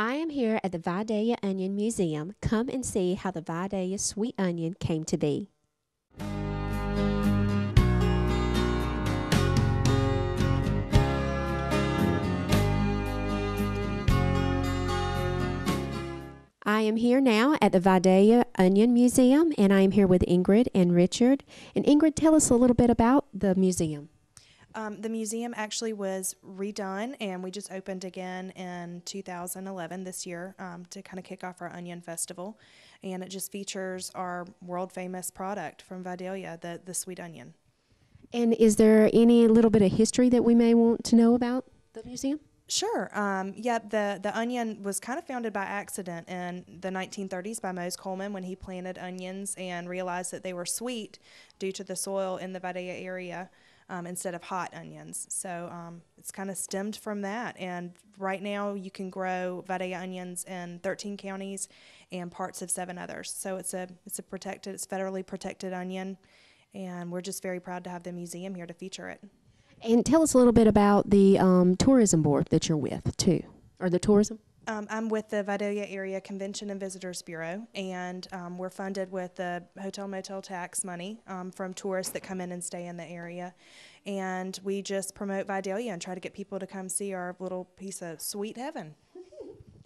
I am here at the Vidalia Onion Museum. Come and see how the Vidalia sweet onion came to be. I am here now at the Vidalia Onion Museum, and I am here with Ingrid and Richard. And Ingrid, tell us a little bit about the museum. Um, the museum actually was redone, and we just opened again in 2011 this year um, to kind of kick off our Onion Festival. And it just features our world famous product from Vidalia, the, the sweet onion. And is there any little bit of history that we may want to know about the museum? Sure. Um, yeah, the, the onion was kind of founded by accident in the 1930s by Mose Coleman when he planted onions and realized that they were sweet due to the soil in the Vidalia area um, instead of hot onions. So um, it's kind of stemmed from that. And right now, you can grow Vidalia onions in 13 counties and parts of seven others. So it's a it's a protected, it's federally protected onion, and we're just very proud to have the museum here to feature it. And tell us a little bit about the um, tourism board that you're with, too, or the tourism. Um, I'm with the Vidalia Area Convention and Visitors Bureau, and um, we're funded with the hotel motel tax money um, from tourists that come in and stay in the area. And we just promote Vidalia and try to get people to come see our little piece of sweet heaven.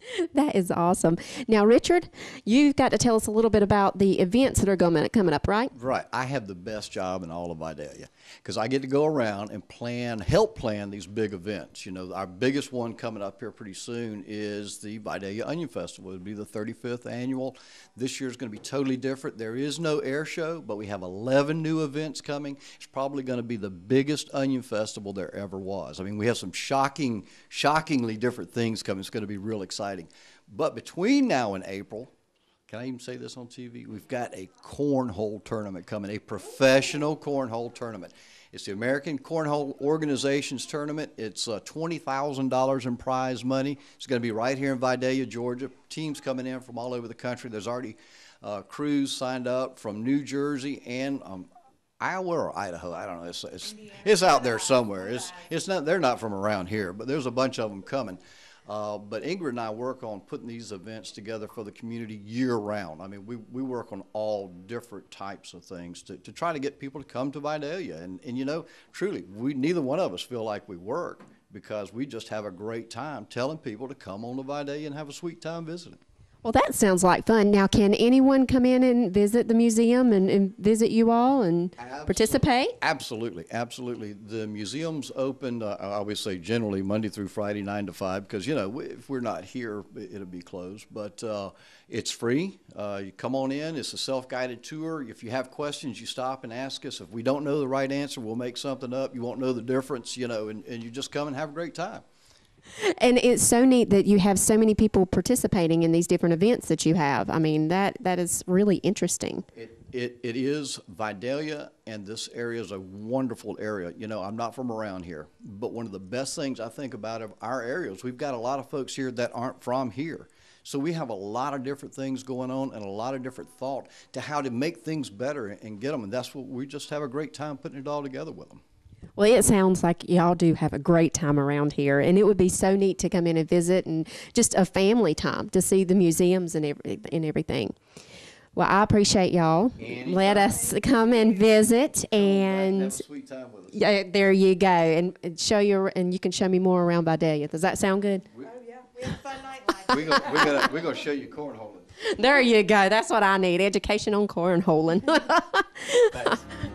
That is awesome. Now, Richard, you've got to tell us a little bit about the events that are going coming up, right? Right. I have the best job in all of Vidalia because I get to go around and plan, help plan these big events. You know, our biggest one coming up here pretty soon is the Vidalia Onion Festival. It'll be the 35th annual. This year is going to be totally different. There is no air show, but we have 11 new events coming. It's probably going to be the biggest onion festival there ever was. I mean, we have some shocking, shockingly different things coming. It's going to be real exciting exciting. But between now and April, can I even say this on TV? We've got a cornhole tournament coming, a professional cornhole tournament. It's the American Cornhole Organizations Tournament. It's uh, $20,000 in prize money. It's going to be right here in Vidalia, Georgia. Teams coming in from all over the country. There's already uh, crews signed up from New Jersey and um, Iowa or Idaho. I don't know. It's, it's, it's out there somewhere. It's, it's not, they're not from around here, but there's a bunch of them coming. Uh, but Ingrid and I work on putting these events together for the community year round. I mean, we, we work on all different types of things to, to try to get people to come to Vidalia. And, and you know, truly, we neither one of us feel like we work because we just have a great time telling people to come on to Vidalia and have a sweet time visiting. Well, that sounds like fun. Now, can anyone come in and visit the museum and, and visit you all and absolutely. participate? Absolutely, absolutely. The museum's open, uh, I always say generally Monday through Friday, 9 to 5, because, you know, if we're not here, it'll be closed. But uh, it's free. Uh, you come on in, it's a self guided tour. If you have questions, you stop and ask us. If we don't know the right answer, we'll make something up. You won't know the difference, you know, and, and you just come and have a great time and it's so neat that you have so many people participating in these different events that you have. I mean, that that is really interesting. It, it, it is Vidalia, and this area is a wonderful area. You know, I'm not from around here, but one of the best things I think about of our area is we've got a lot of folks here that aren't from here. So we have a lot of different things going on and a lot of different thought to how to make things better and get them. And that's what we just have a great time putting it all together with them. Well, it sounds like y'all do have a great time around here, and it would be so neat to come in and visit and just a family time to see the museums and, every, and everything. Well, I appreciate y'all. Anytime. Let us come and visit and yeah, there you go, and show you and you can show me more around Vidalia. Does that sound good? oh yeah, we have fun night. we're gonna, we're gonna we're gonna show you cornholing. There you go. That's what I need. Education on cornholing.